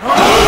Oh!